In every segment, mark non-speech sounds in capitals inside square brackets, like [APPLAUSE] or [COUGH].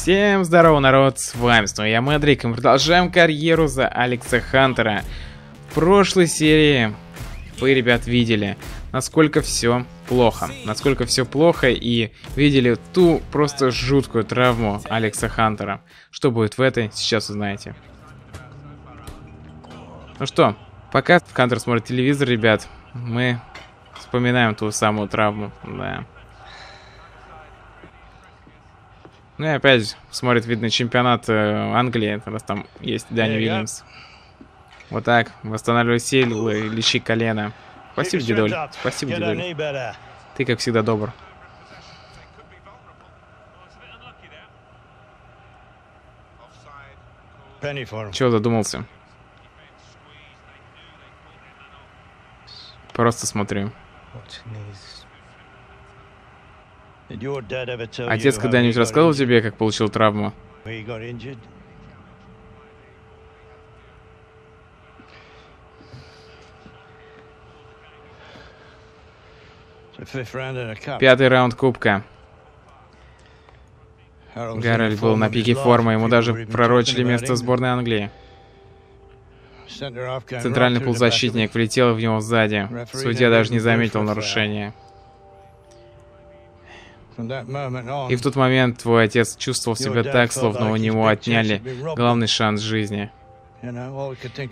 Всем здорово, народ, с вами снова я, Мэдрик, и мы продолжаем карьеру за Алекса Хантера. В прошлой серии вы, ребят, видели, насколько все плохо. Насколько все плохо и видели ту просто жуткую травму Алекса Хантера. Что будет в этой, сейчас узнаете. Ну что, пока Хантер смотрит телевизор, ребят, мы вспоминаем ту самую травму, да. Ну и опять смотрит, видно, чемпионат э, Англии, раз там есть Дани Вильямс. Вот так, восстанавливай силы, лечи колено. Спасибо, дедуль. Спасибо, дедуль. Ты, как всегда, добр. Чего задумался? Просто смотрю. Отец когда-нибудь рассказывал тебе, как получил травму? Пятый раунд кубка. Гарольд был на пике формы, ему даже пророчили место в сборной Англии. Центральный полузащитник влетел в него сзади. Судья даже не заметил нарушения. И в тот момент твой отец чувствовал себя так, словно у него отняли главный шанс жизни.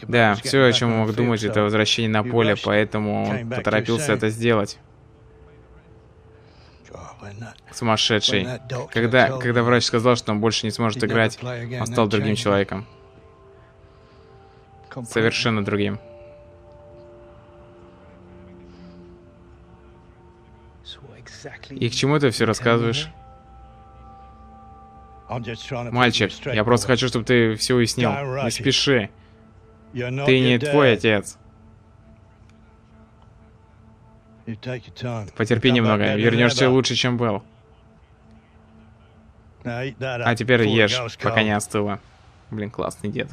Да, все, о чем он мог думать, это возвращение на поле, поэтому он поторопился это сделать. Сумасшедший. Когда, когда врач сказал, что он больше не сможет играть, он стал другим человеком. Совершенно другим. И к чему ты все рассказываешь? Мальчик, я просто хочу, чтобы ты все уяснил. Не спеши. Ты не твой отец. Потерпи немного, вернешься лучше, чем был. А теперь ешь, пока не остыло. Блин, классный дед.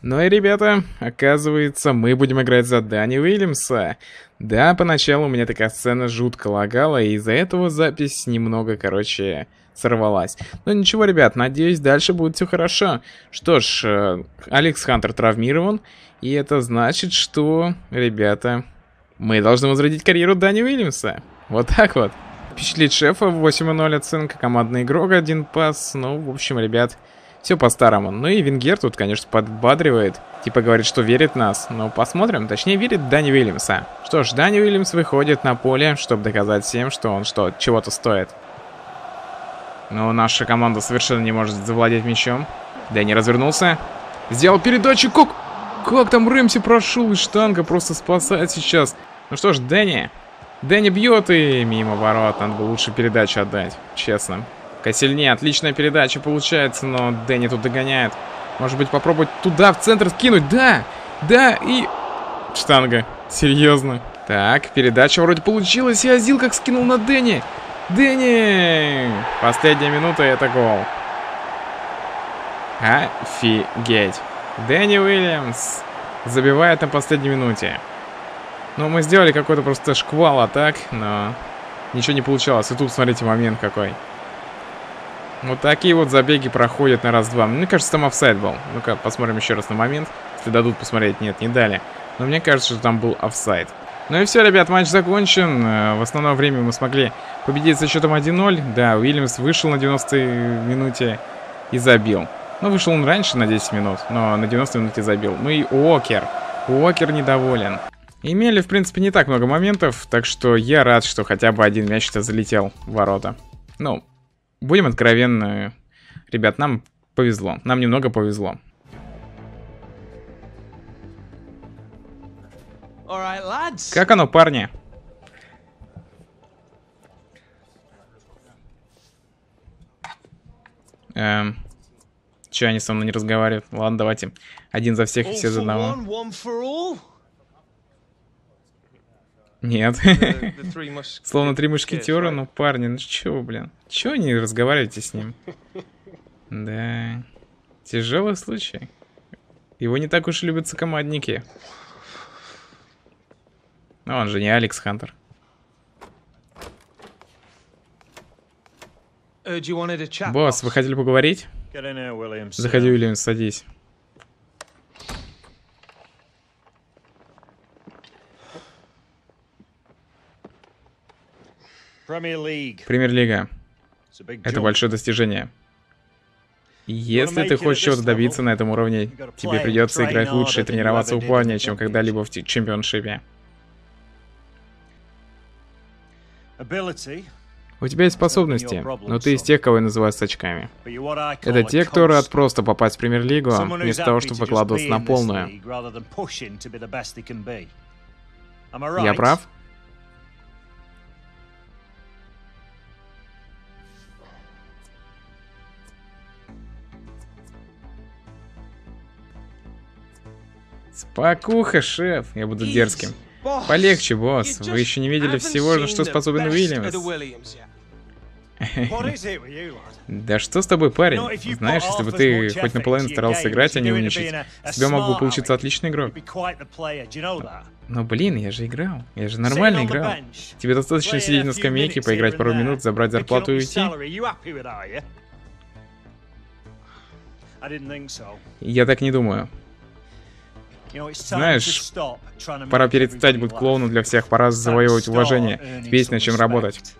Ну и, ребята, оказывается, мы будем играть за Дани Уильямса. Да, поначалу у меня такая сцена жутко лагала, и из-за этого запись немного, короче, сорвалась. Но ничего, ребят, надеюсь, дальше будет все хорошо. Что ж, э, Алекс Хантер травмирован, и это значит, что, ребята, мы должны возродить карьеру Дани Уильямса. Вот так вот. Впечатлить шефа 8.0 оценка, командный игрок, один пас. Ну, в общем, ребят, все по-старому. Ну и Венгер тут, конечно, подбадривает. Типа говорит, что верит нас. Но посмотрим. Точнее, верит Дани Уильямса. Что ж, Дани Уильямс выходит на поле, чтобы доказать всем, что он что, чего-то стоит. Но наша команда совершенно не может завладеть мячом. Дани развернулся. Сделал передачу. Как? Как там Рэмси прошел из штанга? Просто спасает сейчас. Ну что ж, Дэнни. Дэнни бьет и мимо ворот. Надо было лучше передачу отдать. Честно. Косильне, отличная передача получается, но Дэнни тут догоняет. Может быть, попробовать туда, в центр скинуть? Да! Да, и... Штанга. Серьезно. Так, передача вроде получилась, и Азил как скинул на Дэнни. Дэнни! Последняя минута, это гол. Офигеть. Дэнни Уильямс забивает на последней минуте. Ну, мы сделали какой-то просто шквал атак, но ничего не получалось. И тут, смотрите, момент какой. Вот такие вот забеги проходят на раз-два. Мне кажется, там офсайд был. Ну-ка, посмотрим еще раз на момент. Если дадут посмотреть, нет, не дали. Но мне кажется, что там был офсайд. Ну и все, ребят, матч закончен. Э, в основное время мы смогли победить со счетом 1-0. Да, Уильямс вышел на 90-й минуте и забил. Ну, вышел он раньше на 10 минут, но на 90 минуте забил. Ну и Уокер. Уокер недоволен. Имели, в принципе, не так много моментов, так что я рад, что хотя бы один мяч-то залетел в ворота. Ну, Будем откровенны, ребят, нам повезло. Нам немного повезло. Как оно, парни? Эм, че они со мной не разговаривают? Ладно, давайте. Один за всех и все за одного. Нет. [LAUGHS] Словно три мушкетера, ну парни, ну чё, блин. Чё не разговариваете с ним? [LAUGHS] Да. Тяжелый случай. Его не так уж любят командники. Но он же не Алекс Хантер. Босс, вы хотели поговорить? Заходи, Уильямс, садись. Премьер-лига. Это большое достижение. Если ты хочешь чего-то добиться на этом уровне, тебе придется играть лучше и тренироваться упорнее, чем когда-либо в чемпионшипе. У тебя есть способности, но ты из тех, кого я называю с очками. Это те, кто рад просто попасть в премьер-лигу, вместо того, чтобы выкладываться на полную. Я прав? Спокуха, шеф. Я буду дерзким. Полегче, босс. Вы еще не видели всего, на что способен Уильямс. [LAUGHS] Да что с тобой, парень? Знаешь, если бы ты хоть наполовину старался играть, а не умничать, у тебя мог бы получиться отличный игрок. Но блин, я же играл. Я же нормально играл. Тебе достаточно сидеть на скамейке, поиграть пару минут, забрать зарплату и уйти? Я так не думаю. Знаешь, пора перестать быть клоуном для всех, пора завоевывать уважение. Тебе есть над чем работать.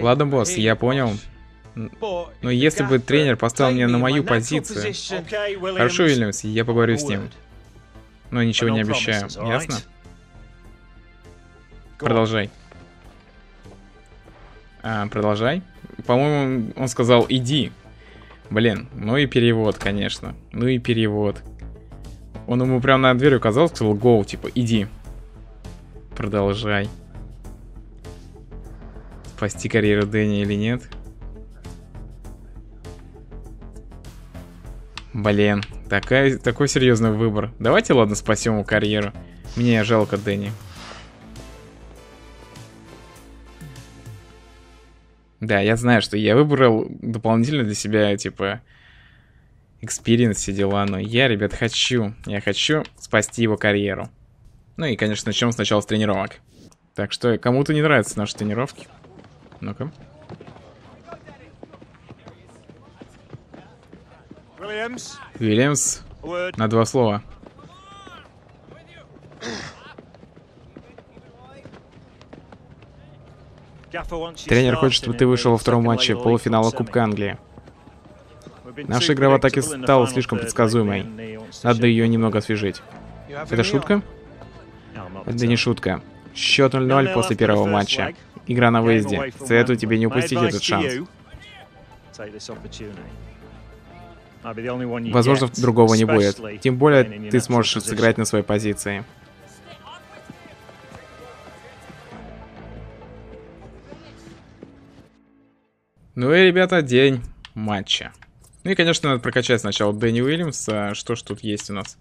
Ладно, босс, я понял. Но если бы тренер поставил меня на мою позицию... Хорошо, Уильямс, я поговорю с ним. Но ничего не обещаю, ясно? Продолжай. А, продолжай. По-моему, он сказал «иди». Блин, ну и перевод, конечно. Ну и перевод. Он ему прям на дверь указал, сказал «go», типа «иди». Продолжай. Спасти карьеру Дэнни или нет? Блин, такая, такой серьезный выбор. Давайте, ладно, спасем ему карьеру. Мне жалко Дэнни. Да, я знаю, что я выбрал дополнительно для себя, типа, experience, все дела, но я, ребят, хочу, я хочу спасти его карьеру. Ну и, конечно, начнем сначала с тренировок. Так что, кому-то не нравятся наши тренировки. Ну-ка. Уильямс. На два слова. Тренер хочет, чтобы ты вышел во втором матче полуфинала Кубка Англии. Наша игра в атаке стала слишком предсказуемой. Надо ее немного освежить. Это шутка? Это не шутка. Счет 0-0 после первого матча. Игра на выезде. Советую тебе не упустить этот шанс. Возможно, другого не будет. Тем более, ты сможешь сыграть на своей позиции. Ну и, ребята, день матча. Ну и, конечно, надо прокачать сначала Дэнни Уильямса. Что ж тут есть у нас?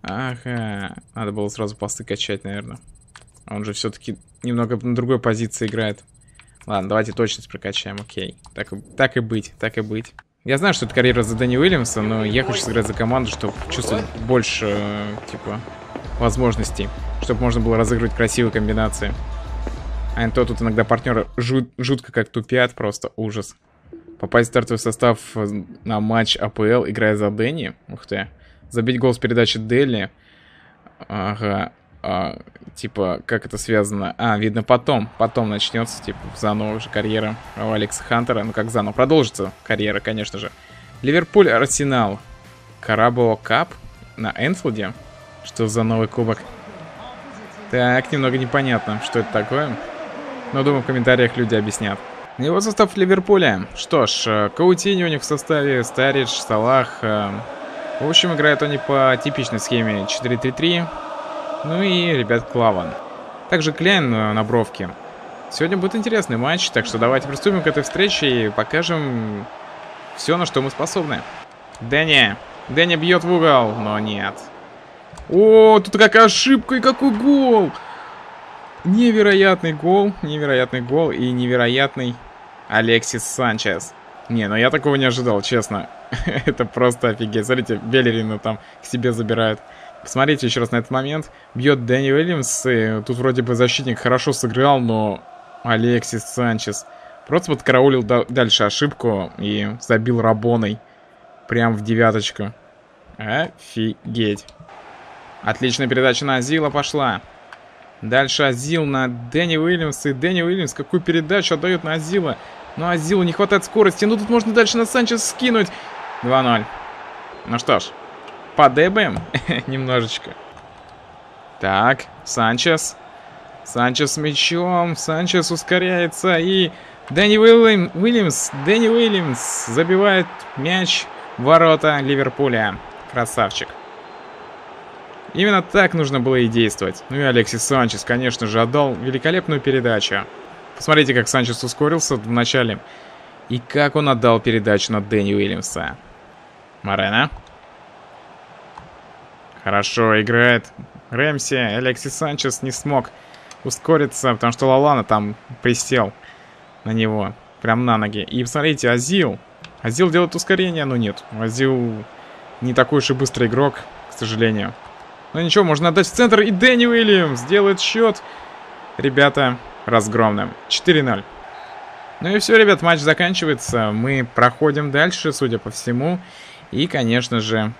Ага, надо было сразу посты качать, наверное. Он же все-таки немного на другой позиции играет. Ладно, давайте точность прокачаем, окей. Так, так и быть, так и быть. Я знаю, что это карьера за Дэнни Уильямса, но я хочу сыграть за команду, чтобы чувствовать больше, типа, возможностей. Чтобы можно было разыгрывать красивые комбинации. А то тут иногда партнеры жут, жутко как тупят, просто ужас. Попасть в стартовый состав на матч АПЛ, играя за Дэнни. Ух ты. Забить гол с передачи Дели. Ага. А, типа, как это связано? А, видно потом. Потом начнется, типа, заново уже карьера у Алекса Хантера. Ну, как заново. Продолжится карьера, конечно же. Ливерпуль, Арсенал. Карабо Кап на Энфилде. Что за новый кубок? Так, немного непонятно, что это такое. Но думаю, в комментариях люди объяснят. Его состав Ливерпуля. Что ж, э, Каутини у них в составе, Старидж, Салах. Э, в общем, играют они по типичной схеме 4-3-3. Ну и ребят Клаван. Также Кляйн э, на бровке. Сегодня будет интересный матч, так что давайте приступим к этой встрече и покажем все, на что мы способны. Дэнни. Дэнни бьет в угол, но нет. О, тут какая ошибка и какой гол! Невероятный гол, невероятный гол и невероятный Алексис Санчес. Не, ну я такого не ожидал, честно. [LAUGHS] Это просто офигеть. Смотрите, Белерину там к себе забирают. Посмотрите еще раз на этот момент. Бьет Дэнни Уильямс. И тут вроде бы защитник хорошо сыграл, но Алексис Санчес просто подкараулил дальше ошибку и забил Рабоной. Прям в девяточку. Офигеть. Отличная передача на Азила пошла. Дальше Азил на Дэнни Уильямс. И Дэнни Уильямс какую передачу отдает на Азила. Но Азилу не хватает скорости. Ну тут можно дальше на Санчес скинуть. 2-0. Ну что ж, подебаем [LAUGHS] немножечко. Так, Санчес. Санчес мячом. Санчес ускоряется. И Дэнни Уильям, Уильямс, Дэнни Уильямс забивает мяч в ворота Ливерпуля. Красавчик. Именно так нужно было и действовать. Ну и Алексис Санчес, конечно же, отдал великолепную передачу. Посмотрите, как Санчес ускорился в начале. И как он отдал передачу на Дэнни Уильямса. Морена. Хорошо играет Рэмси. Алексис Санчес не смог ускориться, потому что Лалана там присел на него. Прям на ноги. И посмотрите, Азил. Азил делает ускорение, но нет. Азил не такой уж и быстрый игрок, к сожалению. Но ничего, можно отдать в центр. И Дэнни Уильямс делает счет. Ребята, разгромным. 4-0. Ну и все, ребят, матч заканчивается. Мы проходим дальше, судя по всему. И, конечно же,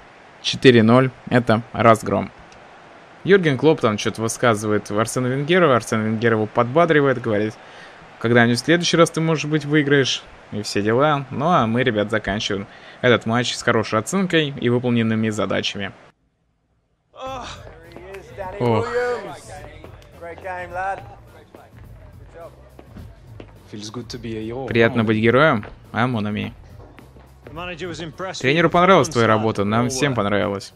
4-0 это разгром. Юрген Клоп там что-то высказывает в Арсену Венгеру. Арсен Венгер его подбадривает, говорит, когда-нибудь в следующий раз ты, может быть, выиграешь. И все дела. Ну а мы, ребят, заканчиваем этот матч с хорошей оценкой и выполненными задачами. Ох. Приятно быть героем, а, Монами? Тренеру понравилась твоя работа, нам всем понравилось.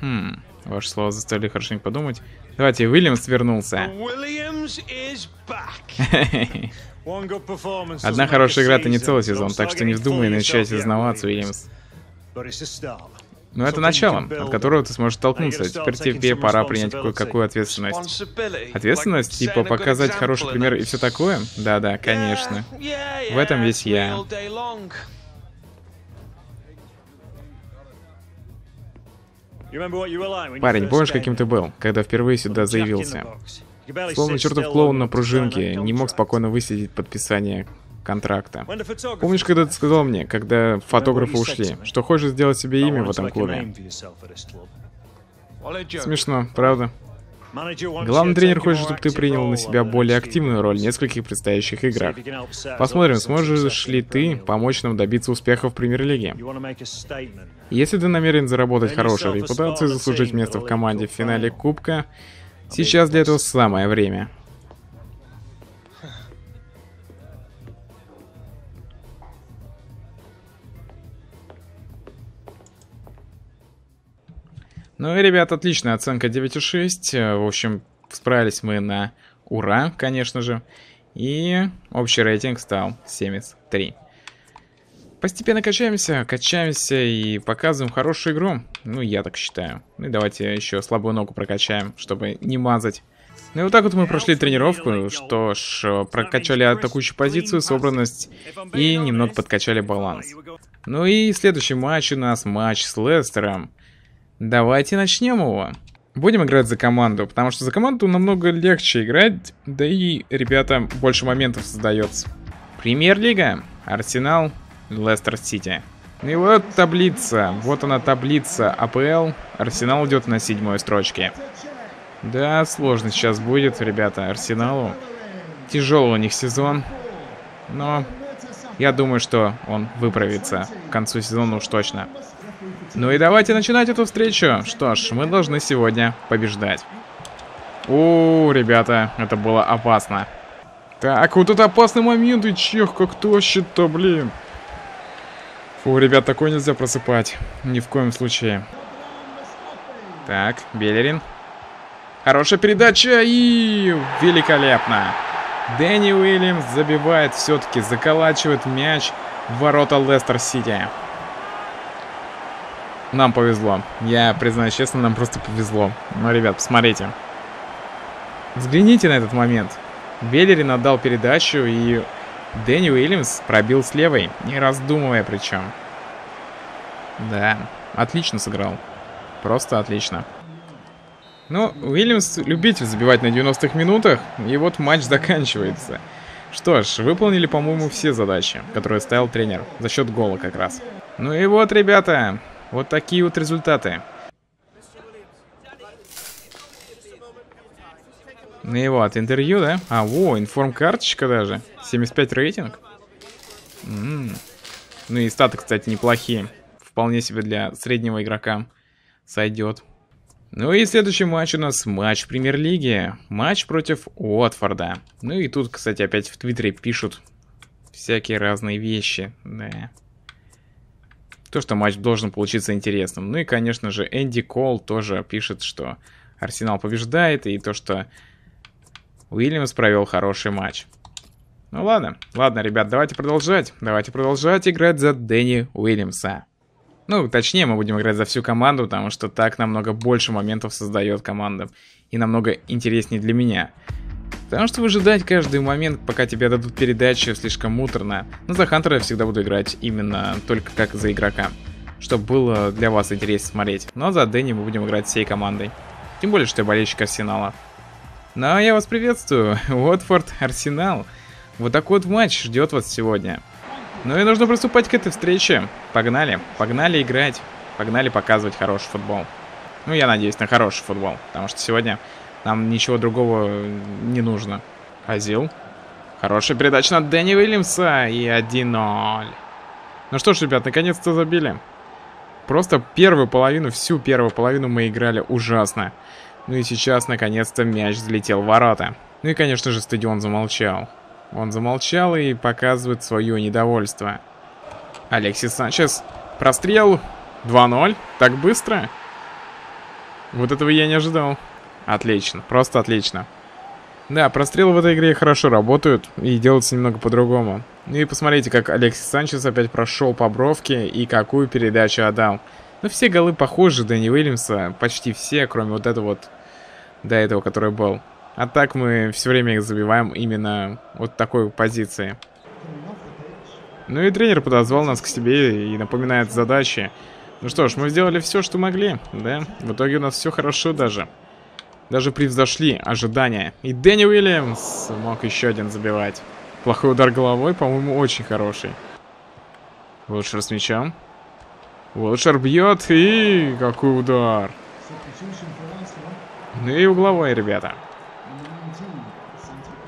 Хм, ваши слова заставили хорошенько подумать. Давайте, Уильямс вернулся. [LAUGHS] Одна хорошая игра — это не целый сезон, так что не вздумай начать сознаваться, Уильямс. Но это начало, от которого ты сможешь толкнуться. Теперь тебе пора принять кое-какую ответственность. Ответственность? Типа показать хороший пример и все такое? Да-да, конечно. В этом весь я. Парень, помнишь, каким ты был, когда впервые сюда заявился? Словно чертов клоун на пружинке, не мог спокойно высидеть подписание контракта. Помнишь, когда ты сказал мне, когда фотографы ушли, что хочешь сделать себе имя в этом клубе? Смешно, правда? Главный тренер хочет, чтобы ты принял на себя более активную роль в нескольких предстоящих играх. Посмотрим, сможешь ли ты помочь нам добиться успеха в Премьер-лиге. Если ты намерен заработать хорошую репутацию и заслужить место в команде в финале Кубка, сейчас для этого самое время. Ну и, ребят, отличная оценка 9,6. Э, в общем, справились мы на ура, конечно же. И общий рейтинг стал 73. Постепенно качаемся, качаемся и показываем хорошую игру. Ну, я так считаю. Ну и давайте еще слабую ногу прокачаем, чтобы не мазать. Ну и вот так вот мы прошли тренировку. Что ж, прокачали атакующую позицию, собранность и немного подкачали баланс. Ну и следующий матч у нас матч с Лестером. Давайте начнем его. Будем играть за команду, потому что за команду намного легче играть, да и, ребята, больше моментов создается. Премьер-лига, Арсенал, Лестер Сити. И вот таблица, вот она таблица АПЛ, Арсенал идет на седьмой строчке. Да, сложно сейчас будет, ребята, Арсеналу. Тяжелый у них сезон, но я думаю, что он выправится к концу сезона уж точно. Ну и давайте начинать эту встречу. Что ж, мы должны сегодня побеждать. О, ребята, это было опасно. Так, вот это опасный момент, и чех, как тощит-то, блин. Фу, ребят, такое нельзя просыпать. Ни в коем случае. Так, Белерин. Хорошая передача и великолепно. Дэнни Уильямс забивает все-таки, заколачивает мяч в ворота Лестер Сити. Нам повезло. Я признаюсь честно, нам просто повезло. Ну, ребят, посмотрите. Взгляните на этот момент. Беллерин отдал передачу, и Дэнни Уильямс пробил с левой, не раздумывая причем. Да, отлично сыграл. Просто отлично. Ну, Уильямс любитель забивать на 90-х минутах, и вот матч заканчивается. Что ж, выполнили, по-моему, все задачи, которые ставил тренер, за счет гола как раз. Ну и вот, ребята, вот такие вот результаты. Ну и вот, интервью, да? А, во, информ-карточка даже. 75 рейтинг. М -м. Ну и статы, кстати, неплохие. Вполне себе для среднего игрока сойдет. Ну и следующий матч у нас матч премьер-лиги. Матч против Уотфорда. Ну и тут, кстати, опять в Твиттере пишут всякие разные вещи. Да. То, что матч должен получиться интересным. Ну и, конечно же, Энди Кол тоже пишет, что Арсенал побеждает, и то, что Уильямс провел хороший матч. Ну ладно, ладно, ребят, давайте продолжать. Давайте продолжать играть за Дэнни Уильямса. Ну, точнее, мы будем играть за всю команду, потому что так намного больше моментов создает команда. И намного интереснее для меня. Потому что выжидать каждый момент, пока тебе дадут передачу, слишком муторно. Но за Хантера я всегда буду играть именно только как за игрока. Чтобы было для вас интереснее смотреть. Но за Дэнни мы будем играть всей командой. Тем более, что я болельщик Арсенала. Ну, а я вас приветствую. [LAUGHS] Уотфорд, Арсенал. Вот такой вот матч ждет вас сегодня. Ну и нужно приступать к этой встрече. Погнали, погнали играть. Погнали показывать хороший футбол. Ну, я надеюсь на хороший футбол. Потому что сегодня нам ничего другого не нужно. Азил. Хорошая передача на Дэнни Уильямса. И 1-0. Ну что ж, ребят, наконец-то забили. Просто первую половину, всю первую половину мы играли ужасно. Ну и сейчас, наконец-то, мяч взлетел в ворота. Ну и, конечно же, стадион замолчал. Он замолчал и показывает свое недовольство. Алексис Санчес. Прострел. 2-0. Так быстро? Вот этого я не ожидал. Отлично. Просто отлично. Да, прострелы в этой игре хорошо работают и делаются немного по-другому. Ну и посмотрите, как Алексис Санчес опять прошел по бровке и какую передачу отдал. Ну, все голы похожи Дэнни Уильямса, почти все, кроме вот этого вот, до этого, который был. А так мы все время их забиваем именно вот такой позиции. Ну и тренер подозвал нас к себе и напоминает задачи. Ну что ж, мы сделали все, что могли, да? В итоге у нас все хорошо даже. Даже превзошли ожидания. И Дэнни Уильямс мог еще один забивать. Плохой удар головой, по-моему, очень хороший. Лучше с мячом. Уилшер бьет, и какой удар. Ну и угловой, ребята.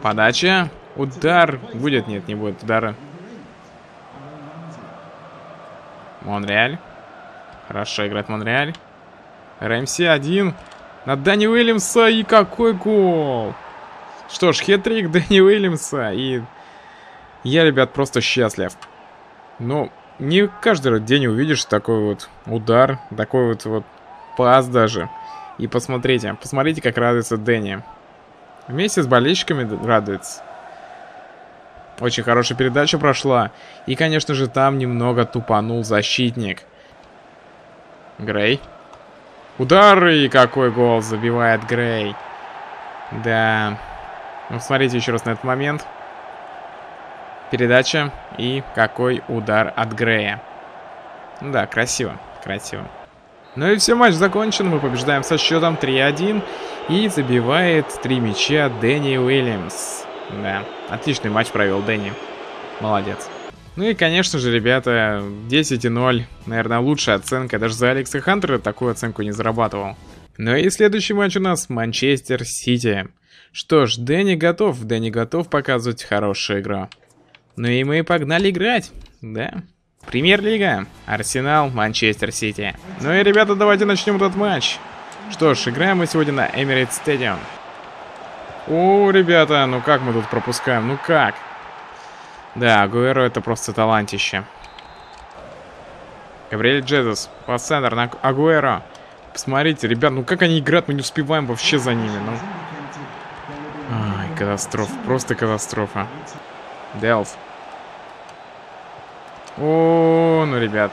Подача. Удар. Будет? Нет, не будет удара. Монреаль. Хорошо играет Монреаль. РМС один. На Дани Уильямса. И какой гол. Что ж, хитрик Дани Уильямса. И я, ребят, просто счастлив. Ну, не каждый день увидишь такой вот удар, такой вот вот пас даже. И посмотрите, посмотрите, как радуется Дэнни. Вместе с болельщиками радуется. Очень хорошая передача прошла. И, конечно же, там немного тупанул защитник. Грей. Удар, и какой гол забивает Грей. Да. Ну, смотрите еще раз на этот момент. Передача и какой удар от Грея. Да, красиво, красиво. Ну и все, матч закончен. Мы побеждаем со счетом 3-1. И забивает три мяча Дэнни Уильямс. Да, отличный матч провел Дэнни. Молодец. Ну и, конечно же, ребята, 10-0. Наверное, лучшая оценка. Даже за Алекса Хантера такую оценку не зарабатывал. Ну и следующий матч у нас Манчестер Сити. Что ж, Дэнни готов. Дэнни готов показывать хорошую игру. Ну и мы погнали играть, да? Премьер-лига. Арсенал, Манчестер Сити. Ну и, ребята, давайте начнем этот матч. Что ж, играем мы сегодня на Emirates Stadium. О, ребята, ну как мы тут пропускаем? Ну как? Да, Агуэро это просто талантище. Габриэль Джезус, пассендер на Агуэро. Посмотрите, ребят, ну как они играют, мы не успеваем вообще за ними. Ну. Ай, катастрофа, просто катастрофа. Делф. О, ну, ребят.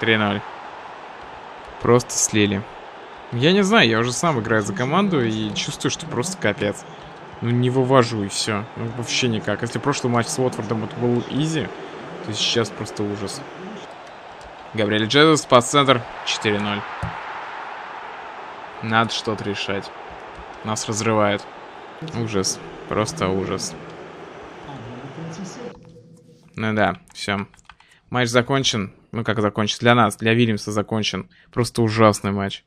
3-0. Просто слили. Я не знаю, я уже сам играю за команду и чувствую, что просто капец. Ну, не вывожу и все. Ну, вообще никак. Если прошлый матч с Уотфордом это был изи, то сейчас просто ужас. Габриэль Джезус, пас-центр, 4-0. Надо что-то решать. Нас разрывает. Ужас. Просто ужас. Ну да, все. Матч закончен. Ну как закончен? Для нас, для Вильямса закончен. Просто ужасный матч.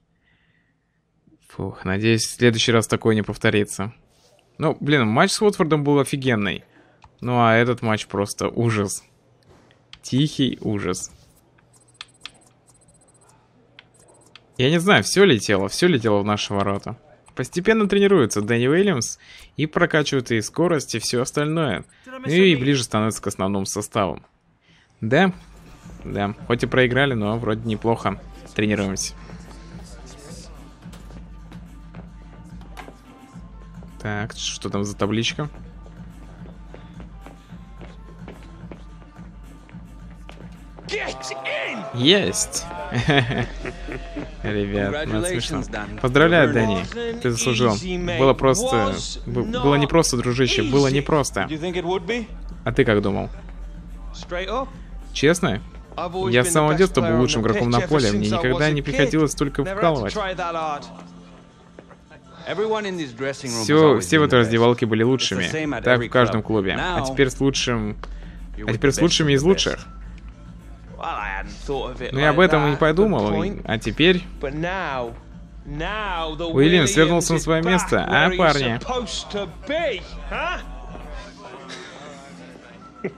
Фух, надеюсь, в следующий раз такое не повторится. Ну, блин, матч с Уотфордом был офигенный. Ну а этот матч просто ужас. Тихий ужас. Я не знаю, все летело, все летело в наши ворота. Постепенно тренируется Дэнни Уильямс и прокачивает и скорость, и все остальное. Ну и ближе становится к основному составу. Да, да, хоть и проиграли, но вроде неплохо тренируемся. Так, что там за табличка? Есть! Ребят, ну смешно. Поздравляю, Дэнни. Ты заслужил. Было просто... Было не просто, дружище. Было не просто. А ты как думал? Честно? Я с самого детства был лучшим игроком на поле. Мне никогда не приходилось столько вкалывать. Все, все в этой раздевалке были лучшими. Так в каждом клубе. А теперь с лучшим... А теперь с лучшими из лучших. Ну я об этом и не подумал, а теперь... Уильямс вернулся на свое место, а, парни? [LAUGHS]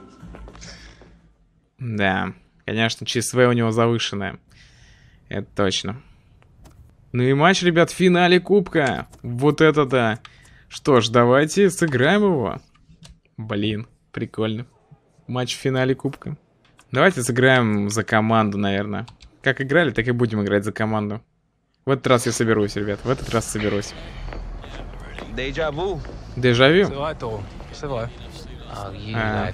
Да, конечно, ЧСВ у него завышенное. Это точно. Ну и матч, ребят, в финале Кубка. Вот это да. Что ж, давайте сыграем его. Блин, прикольно. Матч в финале Кубка. Давайте сыграем за команду, наверное. Как играли, так и будем играть за команду. В этот раз я соберусь, ребят. В этот раз соберусь. Дежавю. Дежавю? А,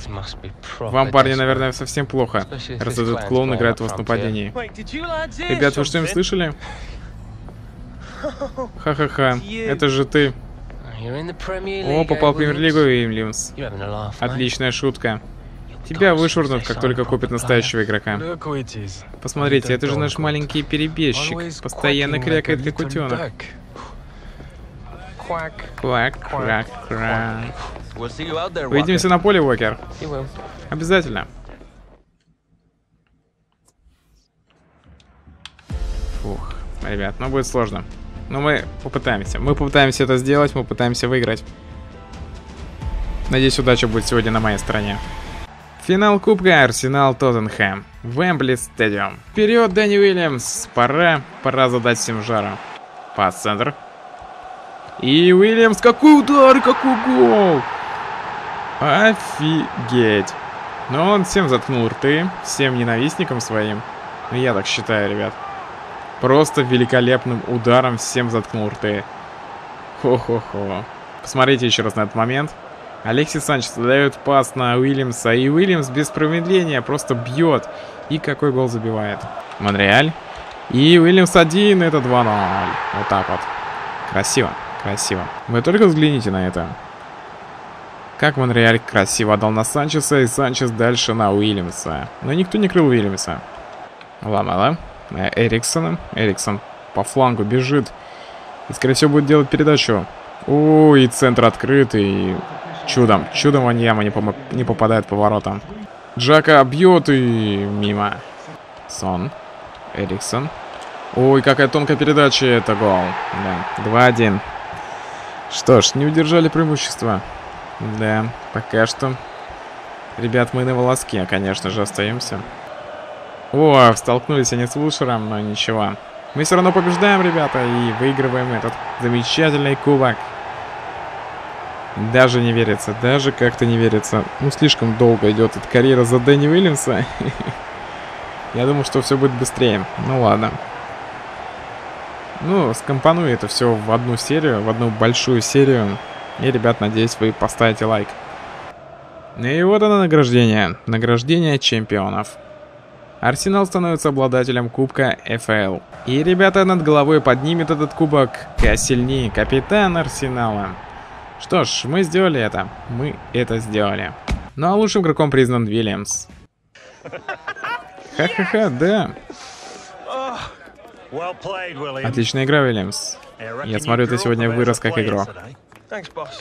вам, парни, наверное, совсем плохо, раз этот клоун играет у вас в нападении. Ребят, вы что-нибудь слышали? Ха-ха-ха, это же ты. О, попал в премьер-лигу, Уильямс. Отличная шутка. Тебя вышвырнут, как только купят настоящего игрока. Посмотрите, это же наш маленький перебежчик. Постоянно крякает, как утенок. Квак, крак, крак. Увидимся на поле, Уокер. Обязательно. Фух, ребят, ну будет сложно. Но мы попытаемся. Мы попытаемся это сделать, мы пытаемся выиграть. Надеюсь, удача будет сегодня на моей стороне. Финал Кубка Арсенал Тоттенхэм. Вембли Стадиум. Вперед, Дэнни Уильямс. Пора, пора задать всем жару. Пас центр. И Уильямс, какой удар, какой гол! Офигеть. Но он всем заткнул рты, всем ненавистникам своим. Ну, я так считаю, ребят. Просто великолепным ударом всем заткнул рты. Хо-хо-хо. Посмотрите еще раз на этот момент. Алексис Санчес дает пас на Уильямса, и Уильямс без промедления просто бьет. И какой гол забивает. Монреаль. И Уильямс один, это 2-0. Вот так вот. Красиво, красиво. Вы только взгляните на это. Как Монреаль красиво отдал на Санчеса, и Санчес дальше на Уильямса. Но никто не крыл Уильямса. Ламела. Э, Эриксона. Эриксон по флангу бежит. И, скорее всего, будет делать передачу. Ой, центр открыт, и Чудом. Чудом Ваньяма не, не попадает по воротам. Джака бьет и мимо. Сон. Эриксон. Ой, какая тонкая передача. Это гол. Да. 2-1. Что ж, не удержали преимущество. Да, пока что. Ребят, мы на волоске, конечно же, остаемся. О, столкнулись они с Вулшером, но ничего. Мы все равно побеждаем, ребята, и выигрываем этот замечательный кубок. Даже не верится, даже как-то не верится. Ну, слишком долго идет эта карьера за Дэнни Уильямса. [LAUGHS] Я думал, что все будет быстрее. Ну ладно. Ну, скомпоную это все в одну серию, в одну большую серию. И, ребят, надеюсь, вы поставите лайк. И вот оно награждение. Награждение чемпионов. Арсенал становится обладателем кубка ФЛ. И ребята над головой поднимет этот кубок Кассельни, капитан Арсенала. Что ж, мы сделали это. Мы это сделали. Ну а лучшим игроком признан Вильямс. Ха-ха-ха, да. Отличная игра, Вильямс. Я смотрю, ты сегодня вырос как игрок.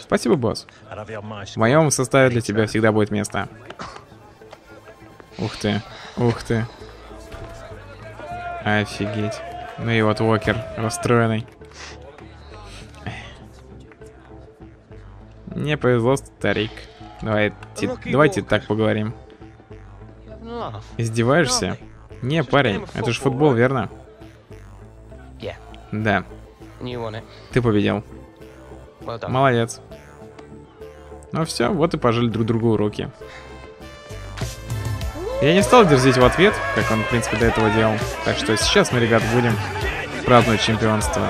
Спасибо, босс. В моем составе для тебя всегда будет место. Ух ты, ух ты. Офигеть. Ну и вот Уокер расстроенный. Не повезло, старик. Давайте, давайте так поговорим. Издеваешься? Не, парень, это же футбол, верно? Да. Ты победил. Молодец. Ну все, вот и пожали друг другу руки. Я не стал дерзить в ответ, как он, в принципе, до этого делал. Так что сейчас мы, ребят, будем праздновать чемпионство.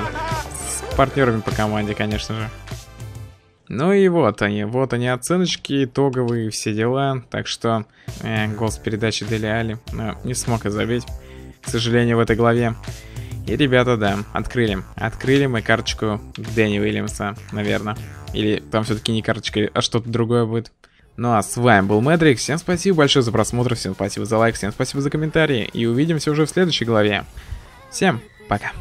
С партнерами по команде, конечно же. Ну и вот они, вот они оценочки, итоговые, все дела. Так что, э, голос передачи Дели Али, но не смог и забить, к сожалению, в этой главе. И ребята, да, открыли. Открыли мы карточку Дэнни Уильямса, наверное. Или там все-таки не карточка, а что-то другое будет. Ну а с вами был Мэдрик, всем спасибо большое за просмотр, всем спасибо за лайк, всем спасибо за комментарии, и увидимся уже в следующей главе. Всем пока.